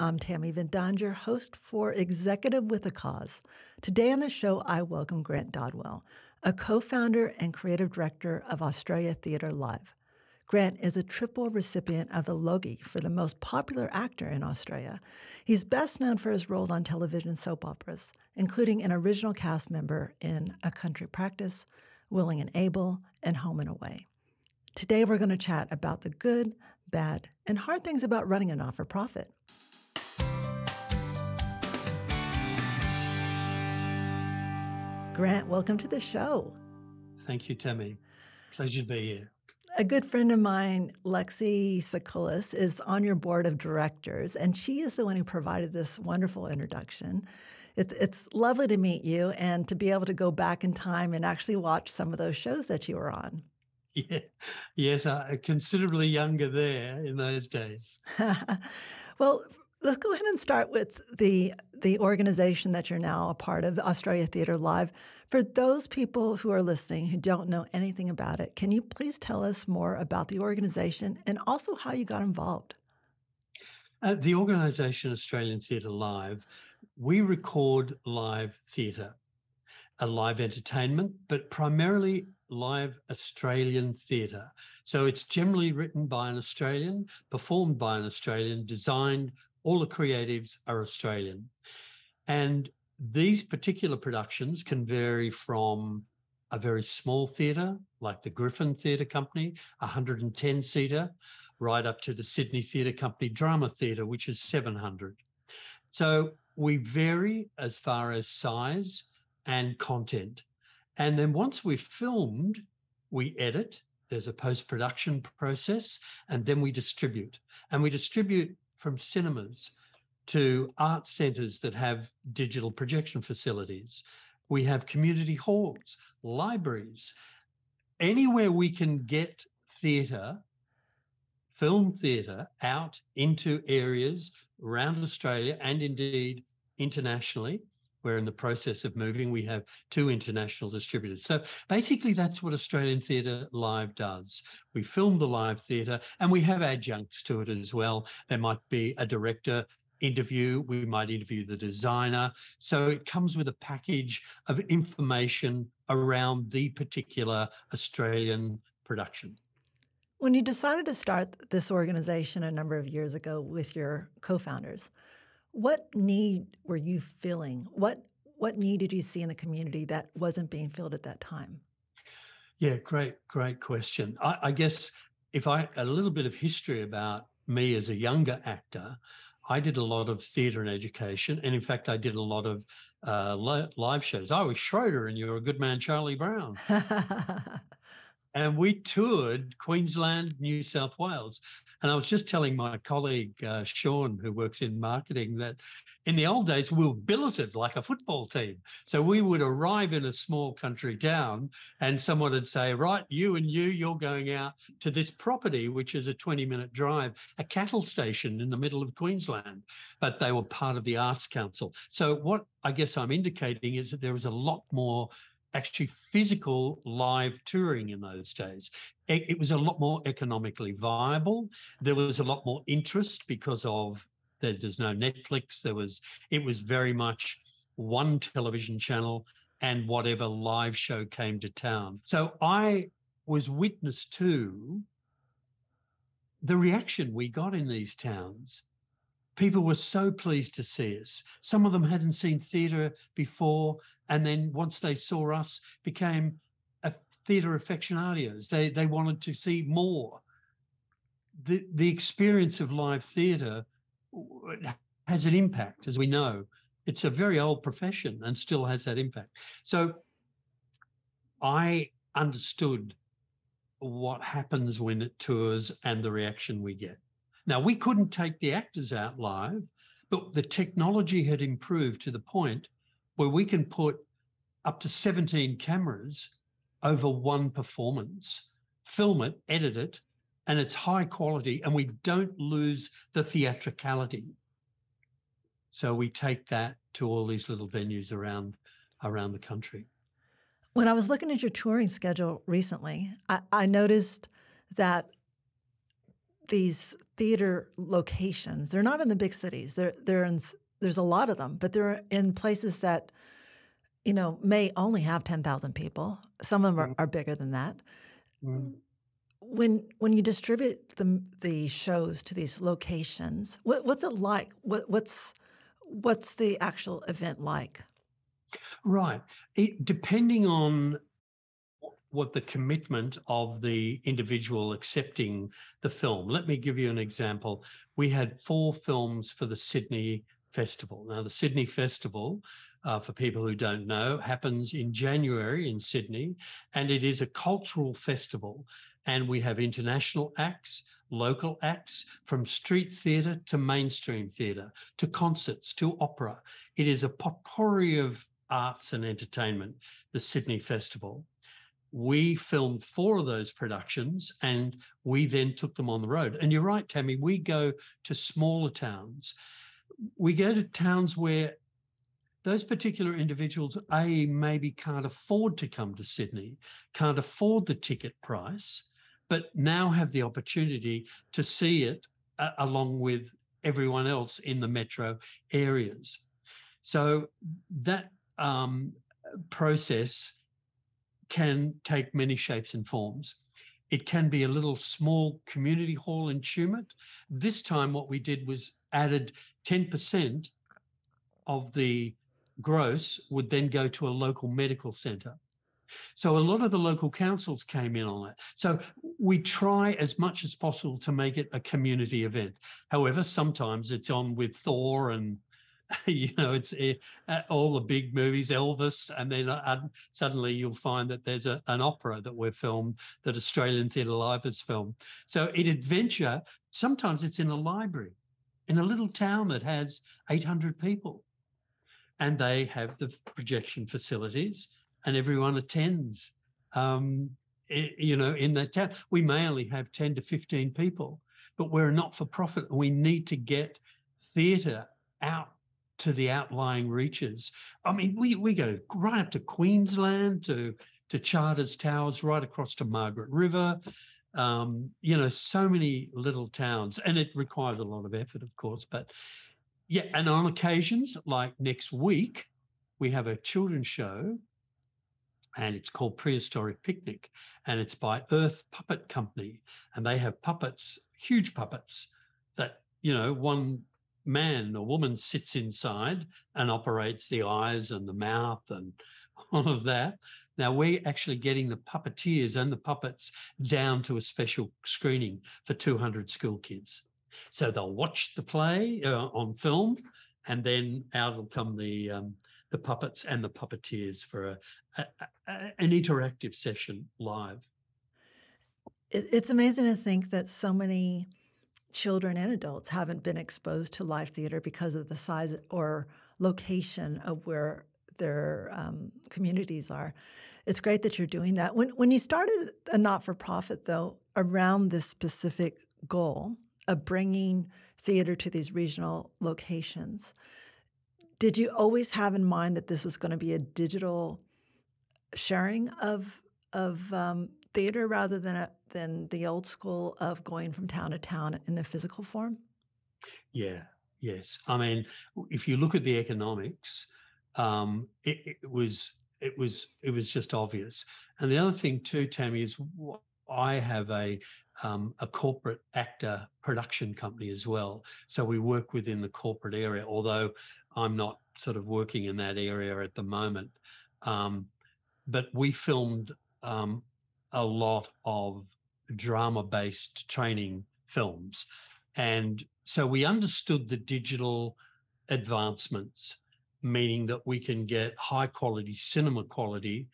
I'm Tammy Ven Dange, host for Executive with a Cause. Today on the show, I welcome Grant Dodwell, a co founder and creative director of Australia Theatre Live. Grant is a triple recipient of the Logie for the most popular actor in Australia. He's best known for his roles on television soap operas, including an original cast member in A Country Practice, Willing and Able, and Home and Away. Today, we're going to chat about the good, bad, and hard things about running a not for profit. Grant, welcome to the show. Thank you, Tammy. Pleasure to be here. A good friend of mine, Lexi Sikulis, is on your board of directors, and she is the one who provided this wonderful introduction. It's, it's lovely to meet you and to be able to go back in time and actually watch some of those shows that you were on. Yeah, yes, uh, considerably younger there in those days. well, let's go ahead and start with the the organization that you're now a part of, the Australia Theatre Live. For those people who are listening who don't know anything about it, can you please tell us more about the organization and also how you got involved? Uh, the organisation Australian Theatre Live, we record live theatre, a live entertainment, but primarily live Australian theatre. So it's generally written by an Australian, performed by an Australian, designed all the creatives are Australian. And these particular productions can vary from a very small theatre, like the Griffin Theatre Company, 110 seater, right up to the Sydney Theatre Company Drama Theatre, which is 700. So we vary as far as size and content. And then once we've filmed, we edit. There's a post production process, and then we distribute. And we distribute from cinemas to art centres that have digital projection facilities. We have community halls, libraries, anywhere we can get theatre, film theatre out into areas around Australia and indeed internationally. We're in the process of moving. We have two international distributors. So basically, that's what Australian Theatre Live does. We film the live theatre and we have adjuncts to it as well. There might be a director interview, we might interview the designer. So it comes with a package of information around the particular Australian production. When you decided to start this organization a number of years ago with your co founders, what need were you feeling? What what need did you see in the community that wasn't being filled at that time? Yeah, great, great question. I, I guess if I a little bit of history about me as a younger actor, I did a lot of theatre and education, and in fact, I did a lot of uh, live shows. I was Schroeder, and you were a good man, Charlie Brown. and we toured Queensland, New South Wales. And I was just telling my colleague, uh, Sean, who works in marketing, that in the old days, we were billeted like a football team. So we would arrive in a small country town and someone would say, Right, you and you, you're going out to this property, which is a 20 minute drive, a cattle station in the middle of Queensland. But they were part of the Arts Council. So what I guess I'm indicating is that there was a lot more actually physical live touring in those days. It, it, was a lot more economically viable. There was a lot more interest because of there, there's no Netflix. There was it was very much one television channel and whatever live show came to town. So I was witness to the reaction we got in these towns people were so pleased to see us. Some of them hadn't seen theatre before, and then once they saw us, became a theatre aficionados. They they wanted to see more. The the experience of live theatre has an impact, as we know. It's a very old profession and still has that impact. So I understood what happens when it tours and the reaction we get. Now, we couldn't take the actors out live, but the technology had improved to the point where we can put up to 17 cameras over one performance, film it, edit it, and it's high quality, and we don't lose the theatricality. So we take that to all these little venues around around the country. When I was looking at your touring schedule recently, I, I noticed that these theater locations, they're not in the big cities. They're they're in there's a lot of them, but they're in places that you know may only have 10,000 people. Some of them are, mm-hmm. are bigger than that. Mm. When when you distribute the the shows to these locations, what, what's it like? What, what's what's the actual event like? Right. It, depending on what the commitment of the individual accepting the film. Let me give you an example. We had four films for the Sydney Festival. Now, the Sydney Festival, uh, for people who don't know, happens in January in Sydney, and it is a cultural festival. And we have international acts, local acts, from street theatre to mainstream theatre, to concerts, to opera. It is a potpourri of arts and entertainment, the Sydney Festival we filmed four of those productions and we then took them on the road. And you're right, Tammy, we go to smaller towns. We go to towns where those particular individuals, A, maybe can't afford to come to Sydney, can't afford the ticket price, but now have the opportunity to see it uh, along with everyone else in the metro areas. So that um, process can take many shapes and forms. It can be a little small community hall in Tumut. This time, what we did was added 10% of the gross would then go to a local medical centre. So a lot of the local councils came in on it. So we try as much as possible to make it a community event. However, sometimes it's on with Thor and you know, it's uh, all the big movies, Elvis, and then uh, suddenly you'll find that there's a, an opera that we've filmed that Australian Theatre Live has filmed. So in adventure, sometimes it's in a library in a little town that has 800 people, and they have the projection facilities, and everyone attends. Um, it, you know, in that town, we may only have 10 to 15 people, but we're a not for profit. and We need to get theatre out to the outlying reaches. I mean, we, we go right up to Queensland, to, to Charters Towers, right across to Margaret River. Um, you know, so many little towns, and it requires a lot of effort, of course. But yeah, and on occasions, like next week, we have a children's show and it's called Prehistoric Picnic, and it's by Erth Puppet Company, and they have puppets, huge puppets that you know one man or woman sits inside and operates the eyes and the mouth and all of that. Now we're actually getting the puppeteers and the puppets down to a special screening for 200 school kids. So they'll watch the play uh, on film, and then out will come the um, the puppets and the puppeteers for a, a, a, an interactive session live. It's amazing to think that so many children and adults haven't been exposed to live theater because of the size or location of where their um, communities are. It's great that you're doing that. When when you started a not for profit though around this specific goal of bringing theater to these regional locations, did you always have in mind that this was going to be a digital sharing of of um, theater rather than a, than the old school of going from town to town in the physical form? Yeah, yes. I mean, if you look at the economics, um, it, it, was it was it was just obvious. And the other thing too, Tammy, is I have a um, a corporate actor production company as well. So we work within the corporate area, although I'm not sort of working in that area at the moment. Um, but we filmed um, a lot of drama based training films. And so we understood the digital advancements, meaning that we can get high quality cinema quality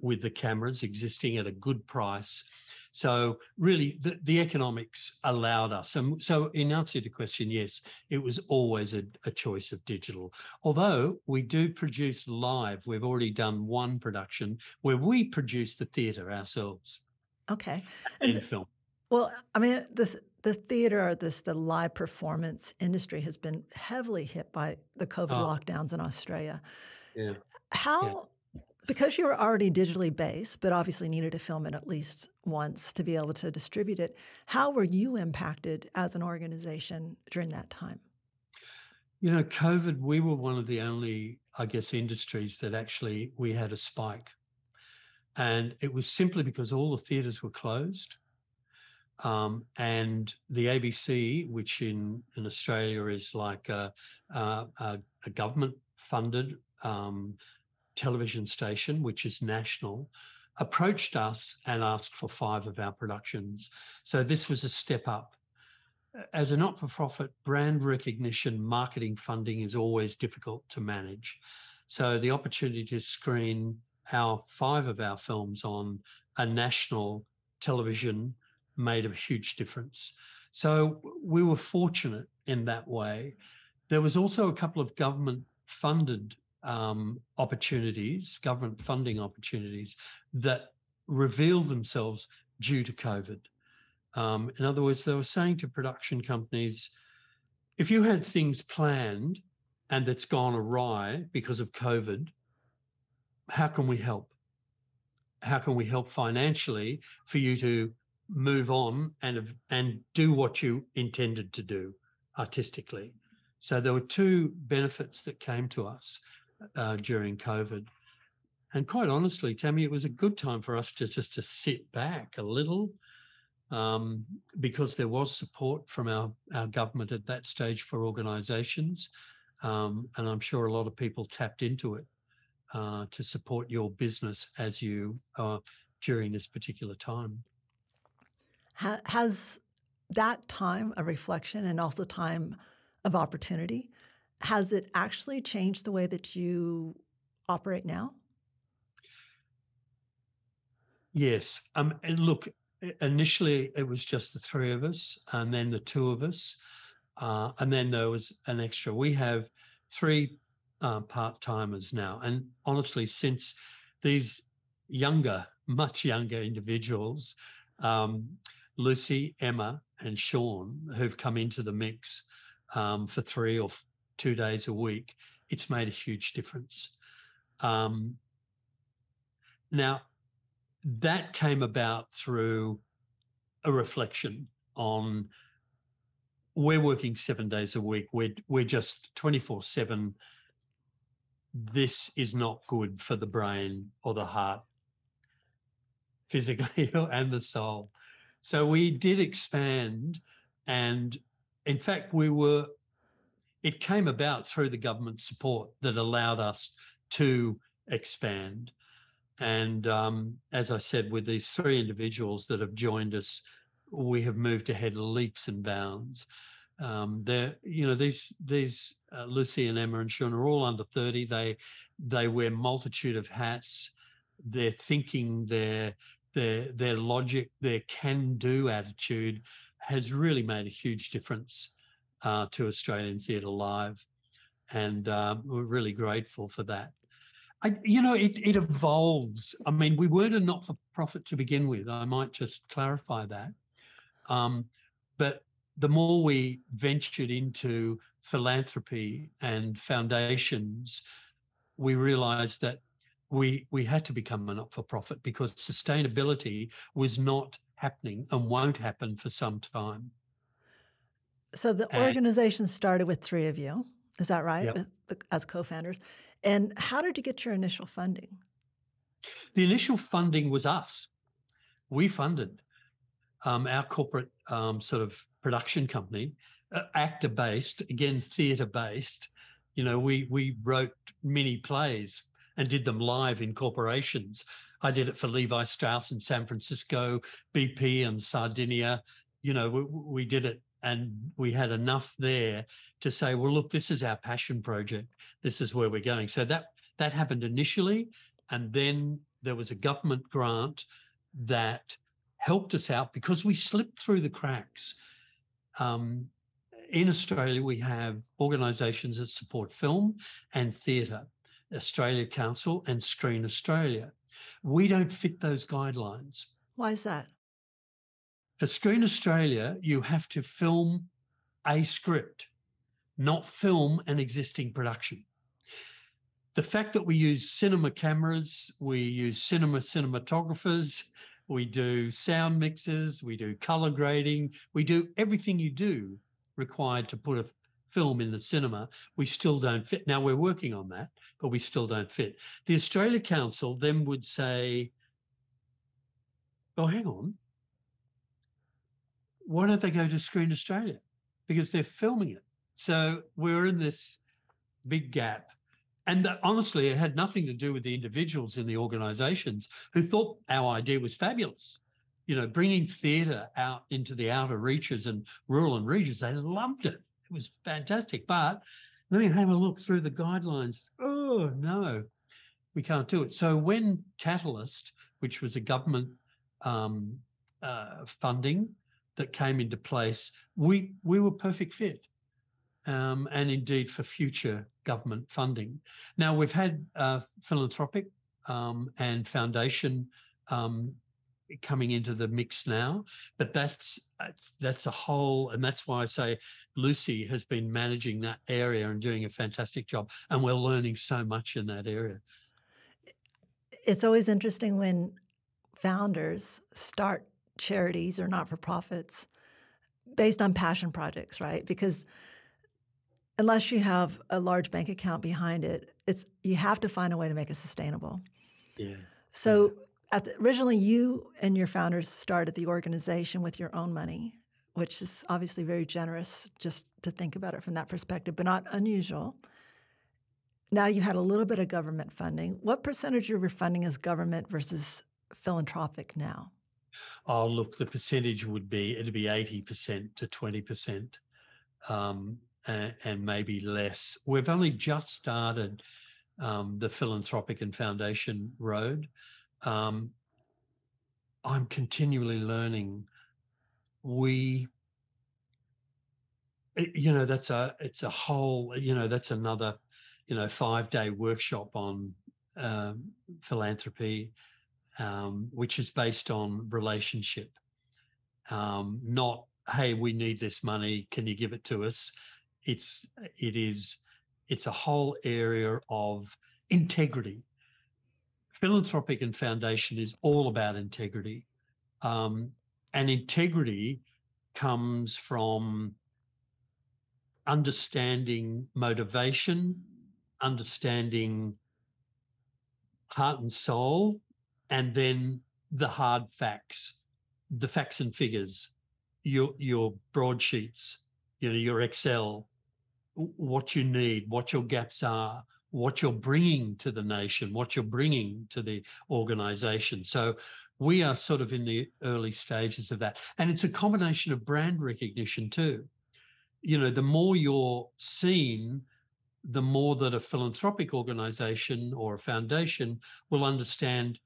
with the cameras existing at a good price. So really the, the economics allowed us. And so in answer to the question, yes, it was always a, a choice of digital. Although we do produce live, we've already done one production where we produce the theatre ourselves. Okay. In and, film. Well, I mean, the the theater, this the live performance industry has been heavily hit by the COVID oh. lockdowns in Australia. Yeah. How? Yeah. because you were already digitally based, but obviously needed to film it at least once to be able to distribute it, how were you impacted as an organization during that time? You know, COVID, we were one of the only, I guess, industries that actually we had a spike. And it was simply because all the theatres were closed. Um, and the ABC, which in, in Australia is like a, a, a government funded um, television station, which is national, approached us and asked for five of our productions. So this was a step up. As a not for profit, brand recognition, marketing funding is always difficult to manage. So the opportunity to screen our five of our films on a national television made a huge difference. So we were fortunate in that way. There was also a couple of government funded um, opportunities, government funding opportunities that revealed themselves due to COVID. Um, in other words, they were saying to production companies, if you had things planned and that's gone awry because of COVID, how can we help? How can we help financially for you to move on and and do what you intended to do artistically? So there were two benefits that came to us uh, during COVID. And quite honestly, Tammy, it was a good time for us to just to sit back a little um, because there was support from our, our government at that stage for organisations. Um, and I'm sure a lot of people tapped into it uh, to support your business as you are during this particular time. Has that time of reflection and also time of opportunity has it actually changed the way that you operate now? Yes. Um, look, initially it was just the three of us, and then the two of us, uh, and then there was an extra. We have three uh, part timers now, and honestly, since these younger, much younger individuals, um, Lucy, Emma, and Sean, who've come into the mix um, for three or two days a week, it's made a huge difference. Um, now, that came about through a reflection on we're working seven days a week. We're we're just twenty four seven. This is not good for the brain or the heart, physically and the soul. So we did expand, and in fact, we were it came about through the government support that allowed us to expand. And um, as I said, with these three individuals that have joined us, we have moved ahead leaps and bounds. Um, they're, you know, these these uh, Lucy and Emma and Sean are all under thirty. They they wear multitude of hats. Their thinking, their their their logic, their can-do attitude has really made a huge difference uh, to Australian Theatre Live. And uh, we're really grateful for that. I, you know, it, it evolves. I mean, we weren't a not for profit to begin with. I might just clarify that. Um, but the more we ventured into philanthropy and foundations, we realized that we we had to become a not for profit because sustainability was not happening and won't happen for some time. So the and, organization started with three of you. Is that right? Yep. As co-founders. And how did you get your initial funding? The initial funding was us. We funded um, our corporate um, sort of production company, uh, actor based, again theatre based. You know, we we wrote mini plays and did them live in corporations. I did it for Levi Strauss in San Francisco, BP and Sardinia. You know, we, we did it and we had enough there to say well look this is our passion project this is where we're going so that that happened initially and then there was a government grant that helped us out because we slipped through the cracks um, in australia we have organisations that support film and theatre australia council and screen australia. We don't fit those guidelines. Why is that? For Screen Australia, you have to film a script, not film an existing production. the fact that we use cinema cameras, we use cinema cinematographers, we do sound mixes, we do color grading, we do everything you do required to put a film in the cinema, we still don't fit. Now we're working on that, but we still don't fit. The Australia Council then would say, oh, hang on. Why don't they go to Screen Australia? Because they're filming it. So we're in this big gap. And that, honestly, it had nothing to do with the individuals in the organizations who thought our idea was fabulous. You know, bringing theatre out into the outer reaches and rural and regions, they loved it. It was fantastic. But let me have a look through the guidelines. Oh, no, we can't do it. So when Catalyst, which was a government um, uh, funding that came into place, we we were perfect fit, um, and indeed for future government funding. Now we've had uh, philanthropic um, and foundation um, coming into the mix now, but that's that's a whole, and that's why I say Lucy has been managing that area and doing a fantastic job, and we're learning so much in that area. It's always interesting when founders start charities or not for profits based on passion projects, right? Because unless you have a large bank account behind it, it's you have to find a way to make it sustainable. Yeah. So yeah. The, originally, you and your founders started the organization with your own money, which is obviously very generous just to think about it from that perspective, but not unusual. Now you had a little bit of government funding. What percentage of your funding is government versus philanthropic now? Oh, look, the percentage would be it'd be eighty percent to twenty percent, um, and, maybe less. We've only just started um, the philanthropic and foundation road. Um, I'm continually learning. We, it, you know, that's a it's a whole. You know, that's another, you know, five day workshop on um, philanthropy um, which is based on relationship, um, not hey we need this money can you give it to us it's it is it's a whole area of integrity. Philanthropic and foundation is all about integrity um, and integrity comes from understanding motivation understanding heart and soul and then the hard facts, the facts and figures, your your broadsheets, you know, your Excel, what you need, what your gaps are, what you're bringing to the nation, what you're bringing to the organization. So we are sort of in the early stages of that. And it's a combination of brand recognition too. You know, the more you're seen, the more that a philanthropic organization or a foundation will understand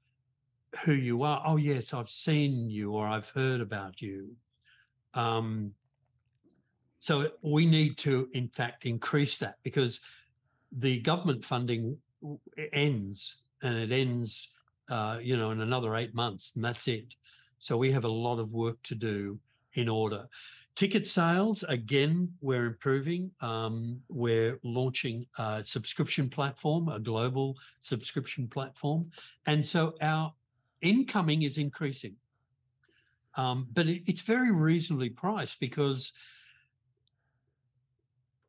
who you are. Oh, yes, I've seen you or I've heard about you. Um, so we need to, in fact, increase that because the government funding ends and it ends, uh, you know, in another eight months, and that's it. So we have a lot of work to do in order. Ticket sales, again, we're improving. Um, we're launching a subscription platform, a global subscription platform. And so our incoming is increasing. Um, but it, it's very reasonably priced because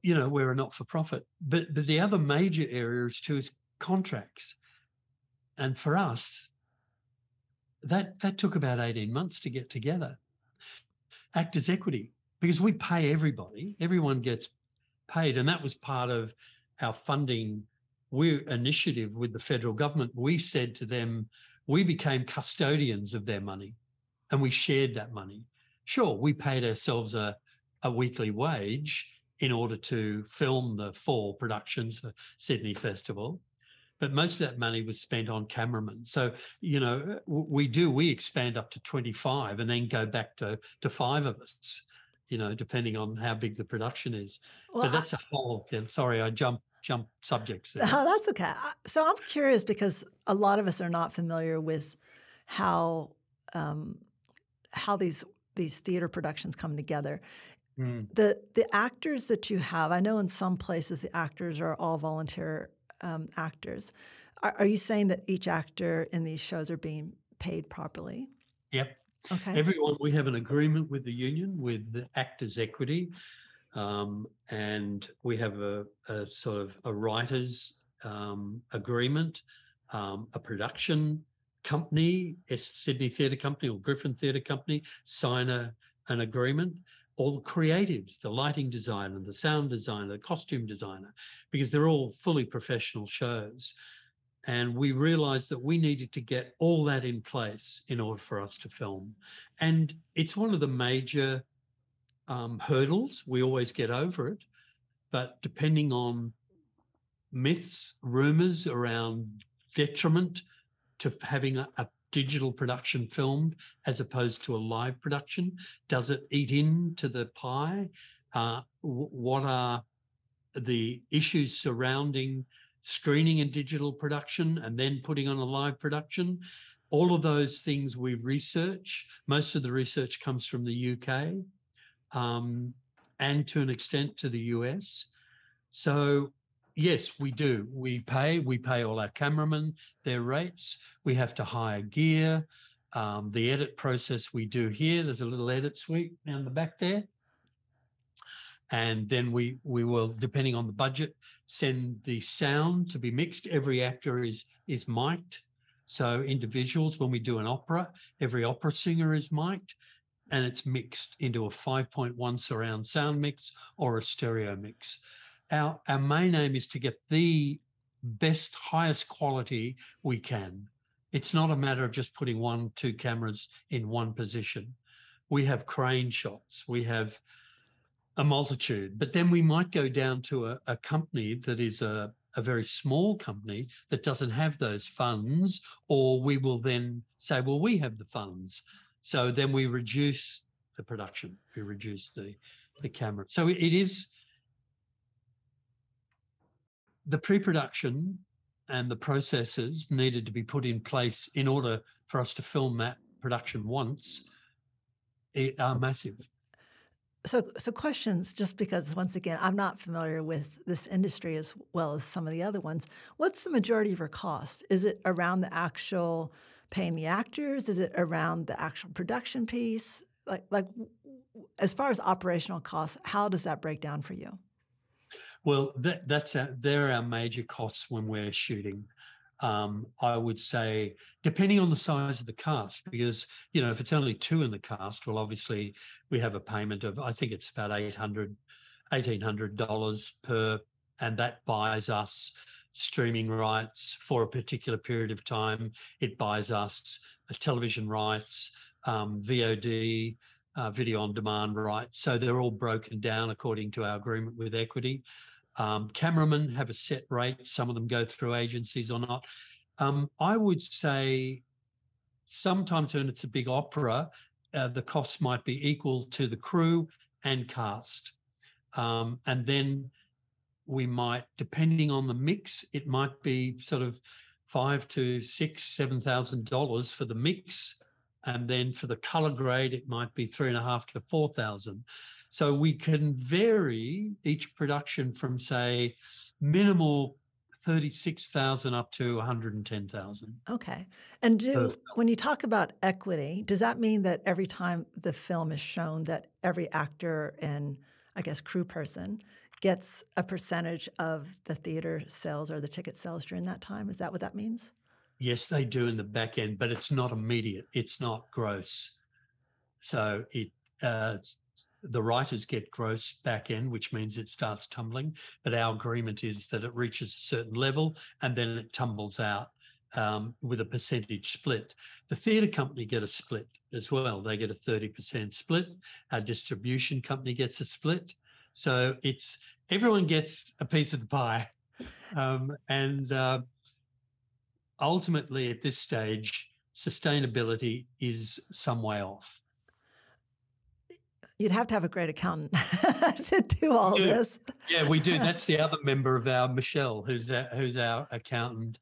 you know we're a not-for-profit. But but the other major areas too is contracts, and for us, that that took about eighteen months to get together. Actors equity because we pay everybody, everyone gets paid, and that was part of our funding we initiative with the federal government. We said to them, we became custodians of their money and we shared that money. Sure, we paid ourselves a, a weekly wage in order to film the four productions for Sydney Festival. But most of that money was spent on cameramen. So, you know, we do, we expand up to 25 and then go back to, to five of us, you know, depending on how big the production is. Well, but that's I, a whole, yeah, sorry, I jump jump subjects there. Oh, that's okay. So I'm curious because a lot of us are not familiar with how um, how these these theater productions come together. Mm. The the actors that you have, I know in some places the actors are all volunteer um, actors. Are, are you saying that each actor in these shows are being paid properly? Yep. Okay. Everyone, we have an agreement with the union, with the Actors Equity, um, and we have a, a, sort of a writers um, agreement, um, a production company, Sydney Theatre Company or Griffin Theatre Company, sign a, an agreement. All the creatives, the lighting designer, the sound designer, the costume designer, because they're all fully professional shows. And we realized that we needed to get all that in place in order for us to film. And it's one of the major um, hurdles. We always get over it. But depending on myths, rumors around detriment to having a, a digital production filmed as opposed to a live production, does it eat into the pie? Uh, what are the issues surrounding screening and digital production and then putting on a live production. All of those things we research. Most of the research comes from the UK um, and to an extent to the US. So, yes, we do. We pay. We pay all our cameramen their rates. We have to hire gear. Um, the edit process we do here, there's a little edit suite down the back there and then we we will depending on the budget send the sound to be mixed every actor is is mic'd so individuals when we do an opera every opera singer is mic'd and it's mixed into a 5.1 surround sound mix or a stereo mix our our main aim is to get the best highest quality we can it's not a matter of just putting one two cameras in one position we have crane shots we have a multitude. But then we might go down to a, a company that is a, a very small company that doesn't have those funds, or we will then say, well, we have the funds. So then we reduce the production, we reduce the, the camera. So it is the pre production and the processes needed to be put in place in order for us to film that production once are massive. So so questions just because once again i'm not familiar with this industry as well as some of the other ones. What's the majority of your cost? Is it around the actual paying the actors? Is it around the actual production piece? Like like as far as operational costs how does that break down for you well that, that's our, they're our major costs when we're shooting um, I would say, depending on the size of the cast, because you know if it's only two in the cast, well, obviously we have a payment of I think it's about 800 $1,800 per, and that buys us streaming rights for a particular period of time. It buys us television rights, um, VOD, uh, video on demand rights. So they're all broken down according to our agreement with Equity. Um, cameramen have a set rate. Some of them go through agencies or not. Um, I would say sometimes when it's a big opera, uh, the costs might be equal to the crew and cast. Um, and then we might, depending on the mix, it might be sort of five to six, seven thousand dollars for the mix. And then for the color grade, it might be three and a half to four thousand. So we can vary each production from, say, minimal 36,000 up to 110,000. Okay. And do when you talk about equity, does that mean that every time the film is shown that every actor and I guess crew person gets a percentage of the theater sales or the ticket sales during that time? Is that what that means? Yes, they do in the back end, but it's not immediate. It's not gross. So it uh, the writers get gross back end, which means it starts tumbling. But our agreement is that it reaches a certain level and then it tumbles out um, with a percentage split. The theatre company get a split as well. They get a 30% split. Our distribution company gets a split. So it's everyone gets a piece of the pie. Um, and uh, ultimately, at this stage, sustainability is some way off. You'd have to have a great accountant to do all yeah. this. Yeah, we do. That's the other member of our Michelle, who's our, who's our accountant.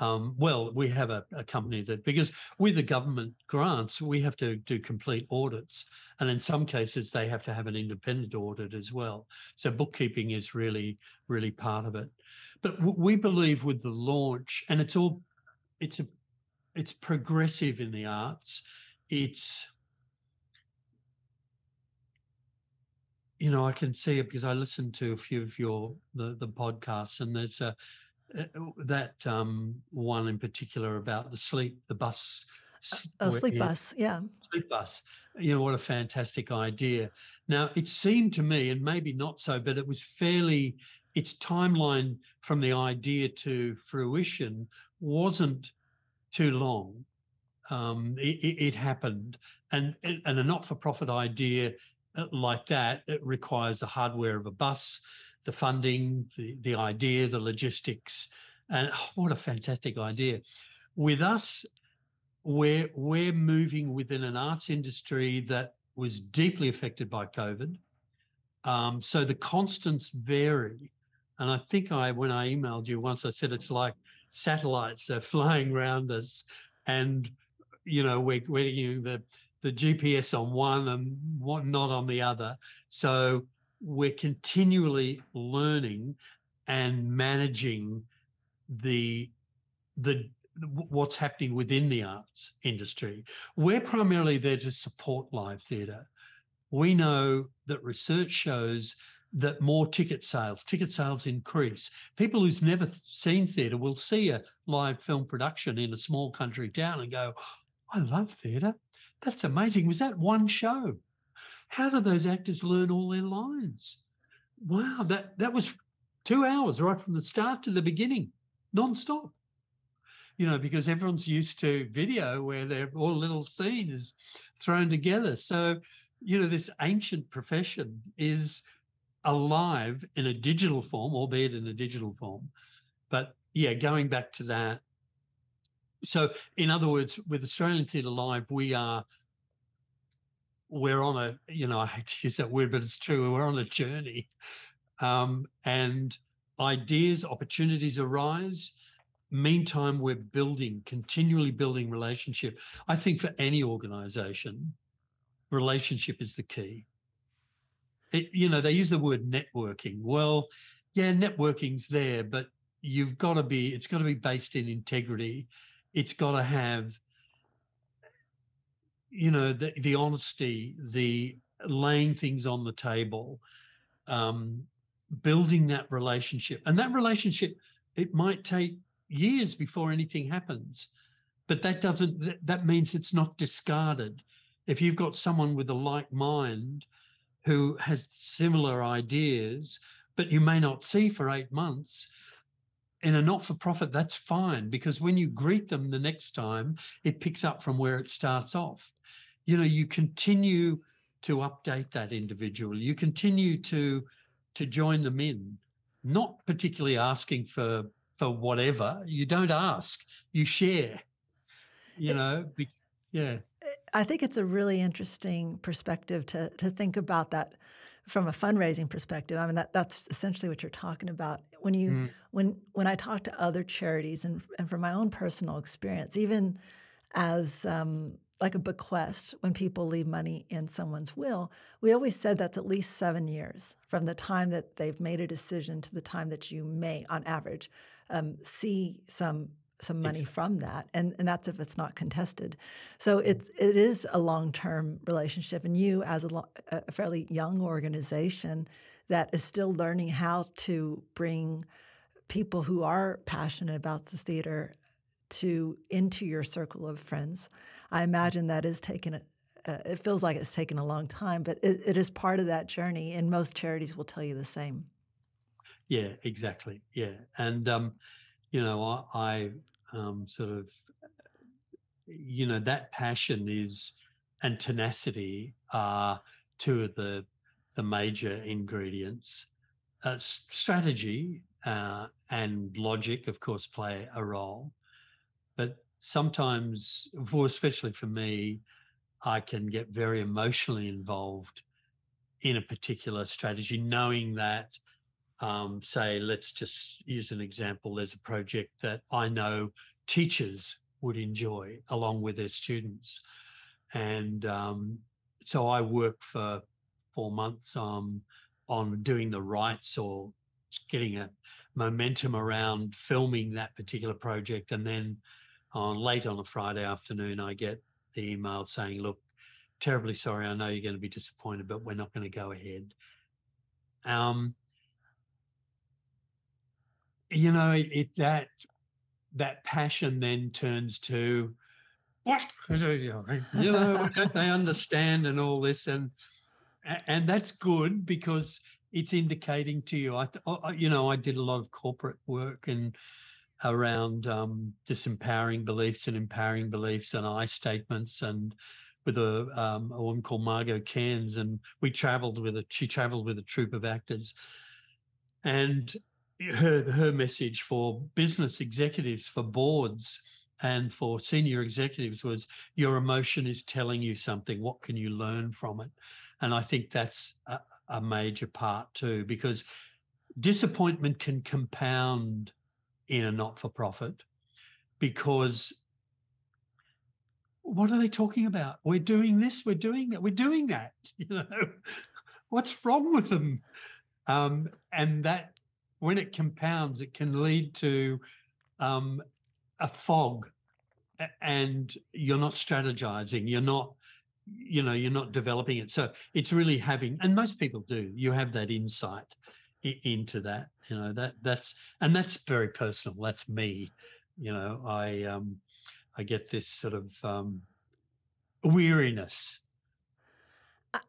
Um, well, we have a, a, company that because with the government grants, we have to do complete audits, and in some cases they have to have an independent audit as well. So bookkeeping is really, really part of it. But we believe with the launch, and it's all, it's a, it's progressive in the arts. It's you know, I can see it because I listened to a few of your the the podcasts, and there's a uh, that um, one in particular about the sleep, the bus. Oh, sleep bus, yeah. Sleep bus. You know, what a fantastic idea. Now, it seemed to me, and maybe not so, but it was fairly, its timeline from the idea to fruition wasn't too long. Um, it, it, happened. And, and a not for profit idea uh, like that, it requires the hardware of a bus the funding, the, the idea, the logistics. And oh, what a fantastic idea. With us, we're, we're moving within an arts industry that was deeply affected by COVID. Um, so the constants vary. And I think I, when I emailed you once, I said it's like satellites are flying around us, and you know we're we're using the the GPS on one and what not on the other. So we're continually learning and managing the the what's happening within the arts industry. We're primarily there to support live theatre. We know that research shows that more ticket sales, ticket sales increase. People who's never seen theatre will see a live film production in a small country town and go, I love theatre. That's amazing. Was that one show? How do those actors learn all their lines? Wow, that that was two hours right from the start to the beginning, non-stop. You know, because everyone's used to video where their all little scene is thrown together. So, you know, this ancient profession is alive in a digital form, albeit in a digital form. But yeah, going back to that. So, in other words, with Australian Theatre Live, we are we're on a, you know, I hate to use that word, but it's true. We're on a journey. Um, and ideas, opportunities arise. Meantime, we're building, continually building relationship. I think for any organization, relationship is the key. It, you know, they use the word networking. Well, yeah, networking's there, but you've got to be, it's got to be based in integrity. It's got to have you know the the honesty the laying things on the table um, building that relationship and that relationship it might take years before anything happens but that doesn't that means it's not discarded if you've got someone with a like mind who has similar ideas but you may not see for 8 months in a not for profit that's fine because when you greet them the next time it picks up from where it starts off. You know you continue to update that individual. You continue to to join them in not particularly asking for for whatever. You don't ask you share you know yeah i think it's a really interesting perspective to to think about that from a fundraising perspective i mean that that's essentially what you're talking about when you mm. when when i talk to other charities and and from my own personal experience even as um, like a bequest when people leave money in someone's will, we always said that's at least seven years from the time that they've made a decision to the time that you may, on average, um, see some some money from that, and and that's if it's not contested. So mm-hmm. it is a long term relationship, and you as a, lo- a fairly young organization that is still learning how to bring people who are passionate about the theater to into your circle of friends. I imagine that is taking a, uh, it feels like it's taken a long time, but it, it is part of that journey, and most charities will tell you the same. Yeah, exactly. Yeah, and um, you know, I, I um, sort of, you know, that passion is and tenacity are two of the the major ingredients. Uh, strategy uh, and logic, of course, play a role, but sometimes, for especially for me, I can get very emotionally involved in a particular strategy, knowing that um, say, let's just use an example. There's a project that I know teachers would enjoy along with their students. And um, so I work for four months um, on doing the rights or getting a momentum around filming that particular project. And then on late on a Friday afternoon, I get the email saying, look, terribly sorry, I know you're going to be disappointed, but we're not going to go ahead. Um, you know, it, that that passion then turns to what you know they understand and all this and and that's good because it's indicating to you. I you know i did a lot of corporate work and around um, disempowering beliefs and empowering beliefs and i statements and with a, um, a woman called Margot Cairnes and we traveled with a she traveled with a troupe of actors. And her her message for business executives, for boards, and for senior executives was your emotion is telling you something. What can you learn from it? And I think that's a, a major part too, because disappointment can compound in a not for profit because what are they talking about? We're doing this, we're doing that, we're doing that. You know, what's wrong with them? Um, and that when it compounds, it can lead to um, a fog and you're not strategizing. You're not, you know, you're not developing it. So it's really having, and most people do, you have that insight into that, you know, that that's, and that's very personal. That's me. You know, I, um, I get this sort of um, weariness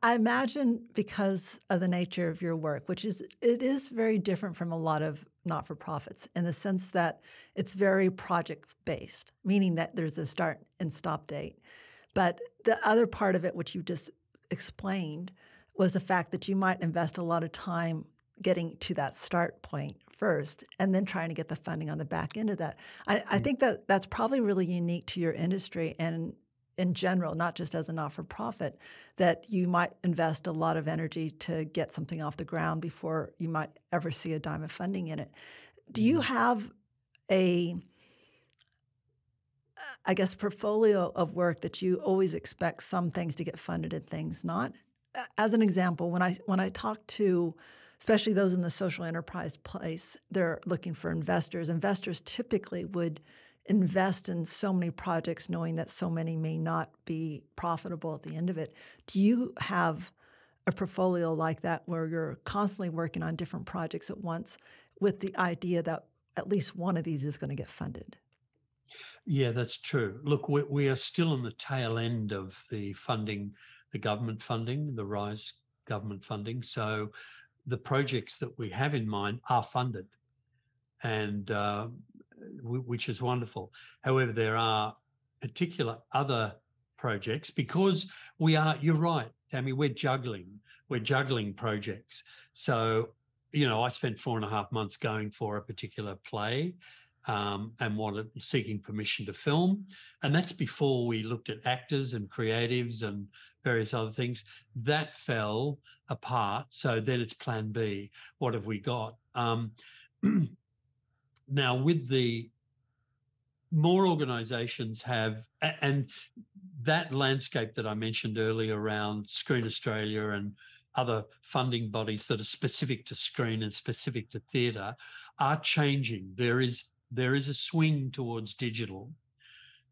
I imagine because of the nature of your work, which is it is very different from a lot of not-for-profits in the sense that it's very project based, meaning that there's a start and stop date. But the other part of it, which you just explained, was the fact that you might invest a lot of time getting to that start point first and then trying to get the funding on the back end of that. I, I mm. think that that's probably really unique to your industry and in general, not just as a not for profit, that you might invest a lot of energy to get something off the ground before you might ever see a dime of funding in it. Do you mm-hmm. have a I guess portfolio of work that you always expect some things to get funded and things not. As an example, when I when I talk to especially those in the social enterprise place, they're looking for investors. Investors typically would invest in so many projects knowing that so many may not be profitable at the end of it. Do you have a portfolio like that where you're constantly working on different projects at once with the idea that at least one of these is going to get funded? Yeah, that's true. Look, we, we are still in the tail end of the funding, the government funding, the RISE government funding. So the projects that we have in mind are funded. And uh, which is wonderful. However, there are particular other projects because we are, you're right, Tammy, we're juggling, we're juggling projects. So, you know, I spent four and a half months going for a particular play um, and wanted seeking permission to film. And that's before we looked at actors and creatives and various other things. That fell apart. So then it's plan B. What have we got? Um, now with the more organizations have and that landscape that I mentioned earlier around Screen Australia and other funding bodies that are specific to screen and specific to theatre are changing. There is there is a swing towards digital,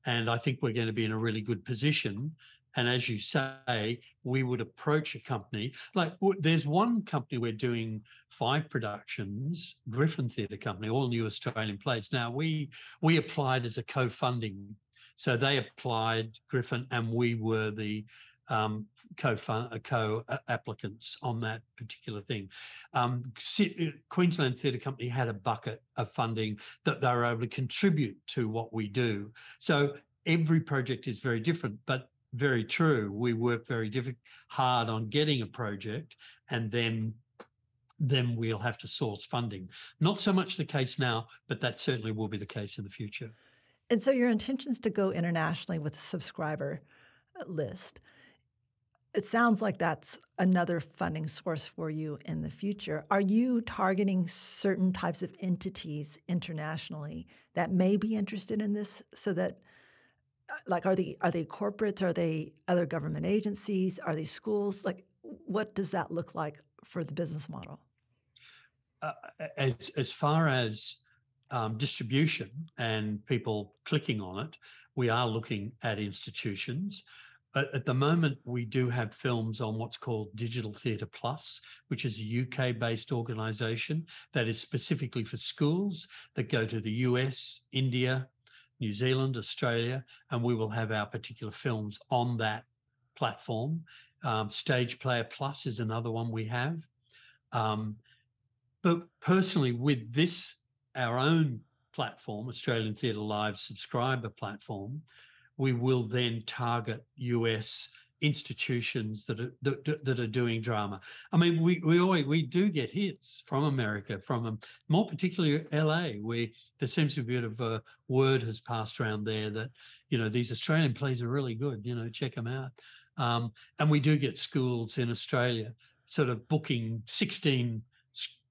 and I think we're going to be in a really good position and as you say, we would approach a company like there's one company we're doing five productions, Griffin Theatre Company, all new Australian plays. Now we we applied as a co-funding, so they applied Griffin, and we were the um, co-fund, uh, co-applicants on that particular thing. Um, uh, Queensland Theatre Company had a bucket of funding that they were able to contribute to what we do. So every project is very different, but very true. We work very hard on getting a project and then then we'll have to source funding. Not so much the case now, but that certainly will be the case in the future. And so your intentions to go internationally with a subscriber uh, list. it sounds like that's another funding source for you in the future. Are you targeting certain types of entities internationally that may be interested in this so that like are they are they corporates? Are they other government agencies? Are they schools? Like what does that look like for the business model? Uh, as as far as um, distribution and people clicking on it we are looking at institutions. But at the moment, we do have films on what's called Digital Theatre Plus, which is a UK based organisation that is specifically for schools that go to the US, India, New Zealand, Australia, and we will have our particular films on that platform. Um, Stage Player Plus is another one we have. Um, but personally, with this, our own platform, Australian Theatre Live subscriber platform, we will then target US institutions that are that, that, are doing drama. I mean, we we always we do get hits from America, from them, more particularly LA, where there seems to be a bit of a word has passed around there that you know these Australian plays are really good. You know, check them out. Um, and we do get schools in Australia sort of booking sixteen.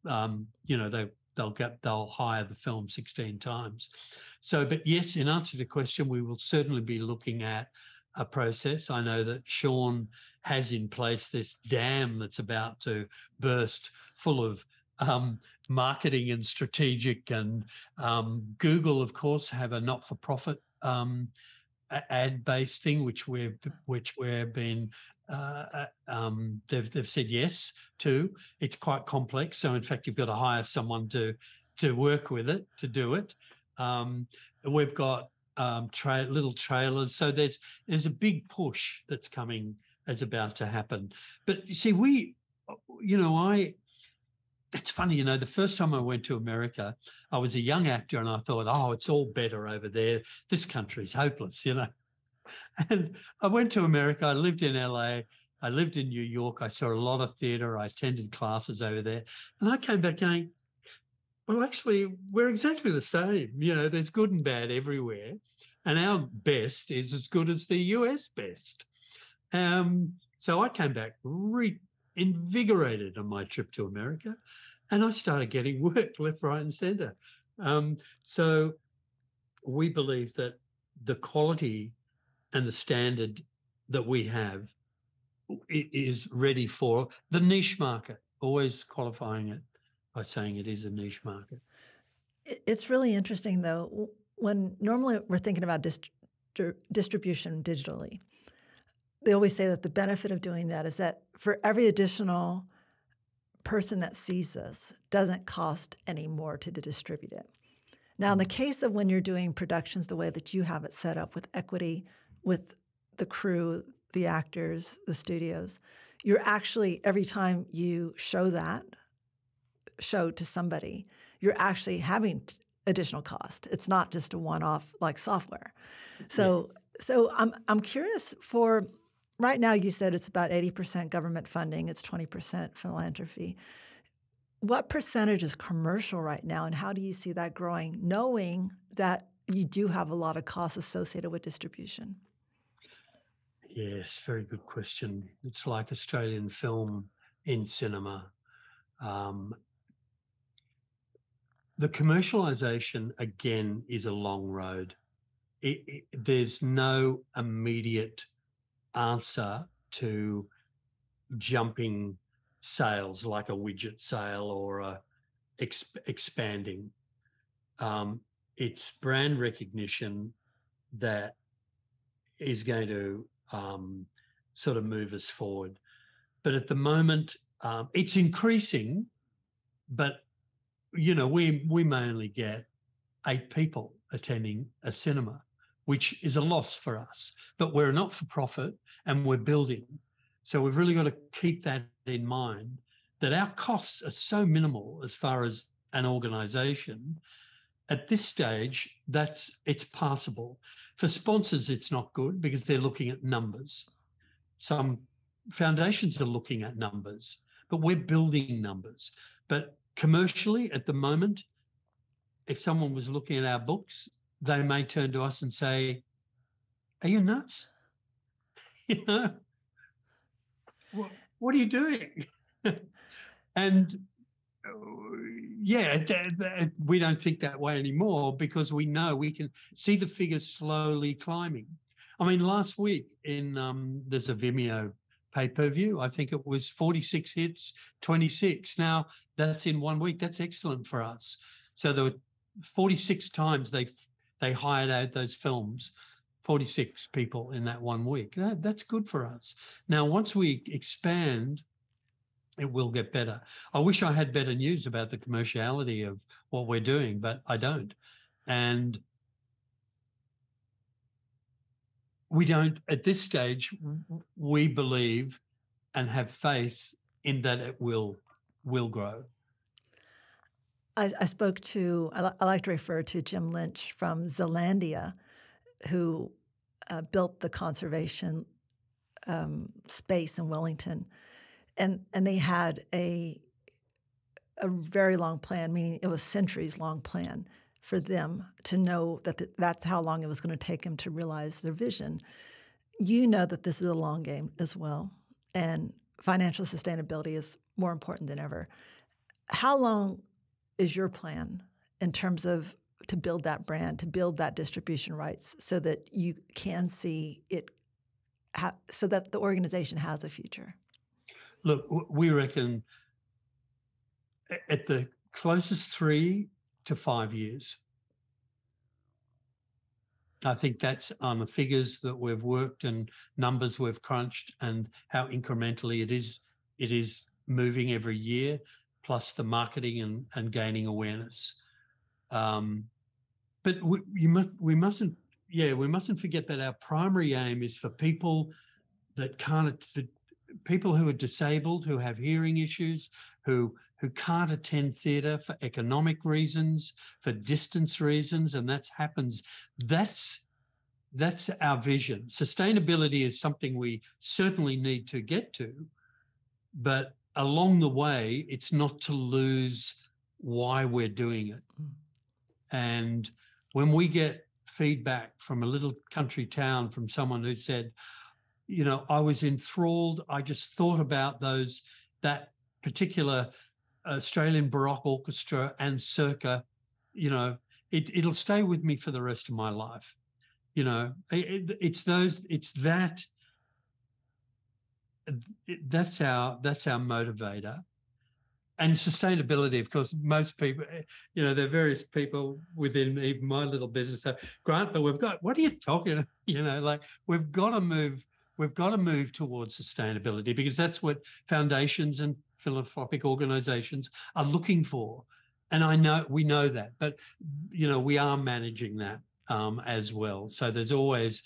Um, you know, they they'll get they'll hire the film 16 times so but yes in answer to the question we will certainly be looking at a process i know that sean has in place this dam that's about to burst full of um, marketing and strategic and um, google of course have a not-for-profit um, ad based thing which we've which we've been uh, uh, um, they've they've said yes to. It's quite complex, so in fact, you've got to hire someone to to work with it to do it. Um, we've got um, tra- little trailers, so there's there's a big push that's coming as about to happen. But you see, we, you know, I. It's funny, you know, the first time I went to America, I was a young actor and I thought, oh, it's all better over there. This country's hopeless, you know. And I went to America. I lived in LA. I lived in New York. I saw a lot of theatre. I attended classes over there. And I came back going, well, actually, we're exactly the same. You know, there's good and bad everywhere. And our best is as good as the US best. Um, so I came back reinvigorated on my trip to America and I started getting work left, right, and center. Um, so we believe that the quality and the standard that we have is ready for the niche market, always qualifying it by saying it is a niche market. It's really interesting, though, when normally we're thinking about dist- distribution digitally. They always say that the benefit of doing that is that for every additional person that sees this doesn't cost any more to distribute it. Now, in the mm. case of when you're doing productions the way that you have it set up with equity with the crew, the actors, the studios. You're actually, every time you show that show to somebody, you're actually having additional cost. It's not just a one off like software. So, yeah. so I'm, I'm curious for right now, you said it's about 80% government funding, it's 20% philanthropy. What percentage is commercial right now, and how do you see that growing, knowing that you do have a lot of costs associated with distribution? Yes, very good question. It's like Australian film in cinema. Um, the commercialization again is a long road. It, it, there's no immediate answer to jumping sales like a widget sale or a exp- expanding. Um, it's brand recognition that is going to um, sort of move us forward. But at the moment, um, it's increasing, but you know, we we may only get eight people attending a cinema, which is a loss for us. But we're not for profit and we're building. So we've really got to keep that in mind that our costs are so minimal as far as an organization at this stage, that's it's passable. For sponsors, it's not good because they're looking at numbers. Some foundations are looking at numbers, but we're building numbers. But commercially, at the moment, if someone was looking at our books, they may turn to us and say, Are you nuts? you know? what are you doing? and uh, yeah, we don't think that way anymore because we know we can see the figures slowly climbing. I mean, last week in um, there's a Vimeo pay per view. I think it was 46 hits, 26. Now that's in one week. That's excellent for us. So there were 46 times they they hired out those films. 46 people in that one week. That, that's good for us. Now, once we expand it will get better. I wish I had better news about the commerciality of what we're doing, but I don't. And we don't, at this stage, we believe and have faith in that it will will grow. I, I spoke to, I, I, like to refer to Jim Lynch from Zealandia, who uh, built the conservation um, space in Wellington and and they had a a very long plan, meaning it was centuries long plan for them to know that the, that's how long it was going to take them to realize their vision. You know that this is a long game as well, and financial sustainability is more important than ever. How long is your plan in terms of to build that brand, to build that distribution rights, so that you can see it, ha- so that the organization has a future? Look, we reckon at the closest three to five years. I think that's on the figures that we've worked and numbers we've crunched and how incrementally it is it is moving every year, plus the marketing and, and gaining awareness. Um, but we, you must we mustn't yeah we mustn't forget that our primary aim is for people that can't people who are disabled, who have hearing issues, who who can't attend theatre for economic reasons, for distance reasons, and that happens. That's that's our vision. Sustainability is something we certainly need to get to, but along the way, it's not to lose why we're doing it. Mm. And when we get feedback from a little country town from someone who said, you know, I was enthralled. I just thought about those, that particular Australian Baroque orchestra and circa, you know, it, it'll stay with me for the rest of my life. You know, it, it's those, it's that, it, that's our, that's our motivator and sustainability, of course, most people, you know, there are various people within even my little business. So, Grant, but we've got, what are you talking? You know, like we've got to move we've got to move towards sustainability because that's what foundations and philanthropic organizations are looking for. And I know we know that, but you know we are managing that um, as well. So there's always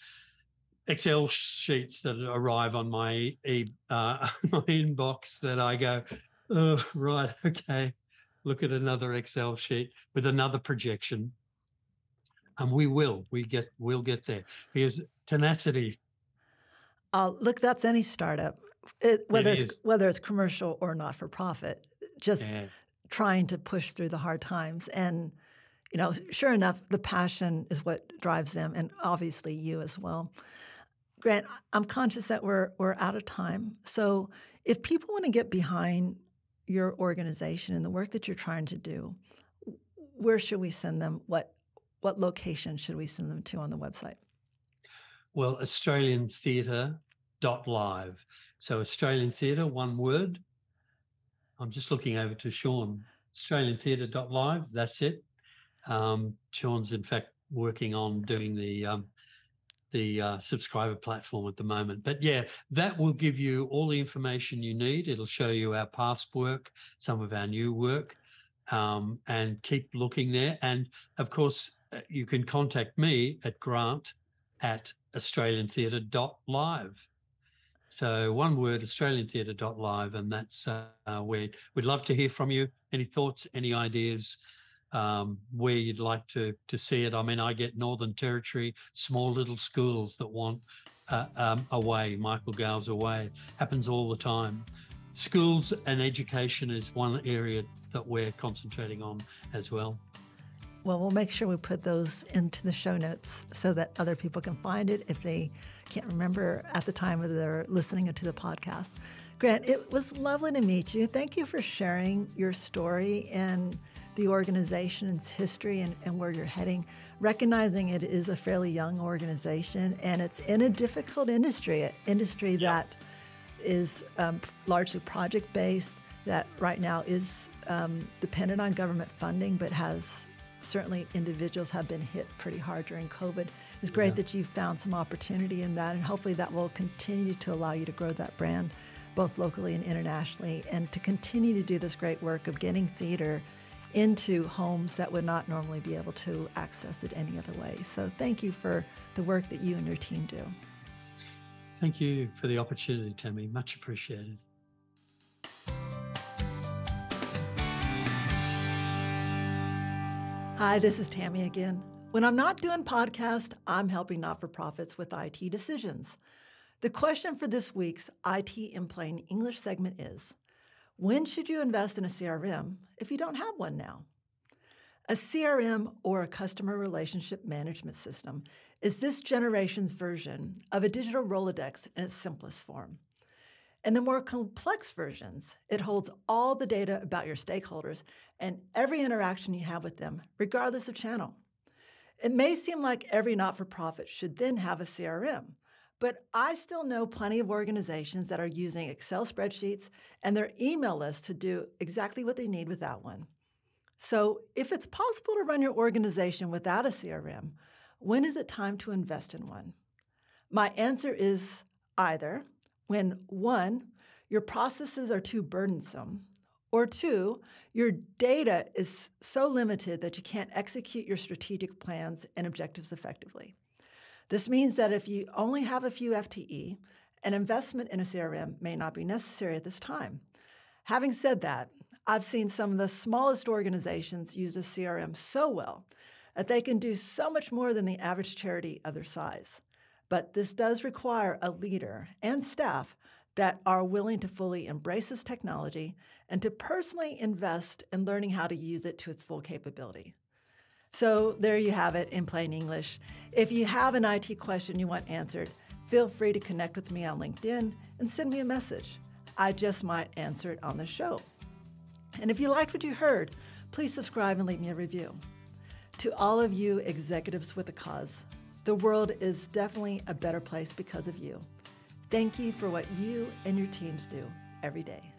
Excel sheets that arrive on my e, uh, my inbox that I go, oh, right, okay, look at another Excel sheet with another projection, and we will, we get, we'll get there because tenacity uh, look, that's any startup, it, whether it it's whether it's commercial or not for profit. Just yeah. trying to push through the hard times, and you know, sure enough, the passion is what drives them, and obviously you as well. Grant, I'm conscious that we're we're out of time. So, if people want to get behind your organization and the work that you're trying to do, where should we send them? What what location should we send them to on the website? Well, Australian Theatre dot live. So Australian Theatre, one word. I'm just looking over to Sean. Australian Theatre dot live. That's it. Um, Sean's in fact working on doing the um, the uh, subscriber platform at the moment. But yeah, that will give you all the information you need. It'll show you our past work, some of our new work, um, and keep looking there. And of course, uh, you can contact me at grant at australiantheatre.live. So one word, australiantheatre.live, and that's uh, where we'd love to hear from you. Any thoughts, any ideas, um, where you'd like to to see it. I mean, I get Northern Territory, small little schools that want uh, um, away, Michael Gow's away. Happens all the time. Schools and education is one area that we're concentrating on as well. Well, we'll make sure we put those into the show notes so that other people can find it if they can't remember at the time of their listening to the podcast. Grant, it was lovely to meet you. Thank you for sharing your story and the organization's history and, and where you're heading, recognizing it is a fairly young organization and it's in a difficult industry, an industry that is um, largely project based, that right now is um, dependent on government funding, but has certainly individuals have been hit pretty hard during COVID. It's great yeah. that you found some opportunity in that, and hopefully that will continue to allow you to grow that brand both locally and internationally, and to continue to do this great work of getting theater into homes that would not normally be able to access it any other way. So thank you for the work that you and your team do. Thank you for the opportunity, Tammy. Much appreciated. Hi, this is Tammy again. When I'm not doing podcast, I'm helping not-for-profits with IT decisions. The question for this week's IT in Plain English segment is, when should you invest in a CRM if you don't have one now? A CRM or a customer relationship management system is this generation's version of a digital Rolodex in its simplest form. In the more complex versions, it holds all the data about your stakeholders and every interaction you have with them, regardless of channel. It may seem like every not for profit should then have a CRM, but I still know plenty of organizations that are using Excel spreadsheets and their email lists to do exactly what they need without one. So, if it's possible to run your organization without a CRM, when is it time to invest in one? My answer is either when one, your processes are too burdensome, or two, your data is so limited that you can't execute your strategic plans and objectives effectively. This means that if you only have a few FTE, an investment in a CRM may not be necessary at this time. Having said that, I've seen some of the smallest organizations use a CRM so well that they can do so much more than the average charity of their size. But this does require a leader and staff that are willing to fully embrace this technology and to personally invest in learning how to use it to its full capability. So there you have it in plain English. If you have an IT question you want answered, feel free to connect with me on LinkedIn and send me a message. I just might answer it on the show. And if you liked what you heard, please subscribe and leave me a review. To all of you executives with a cause, the world is definitely a better place because of you. Thank you for what you and your teams do every day.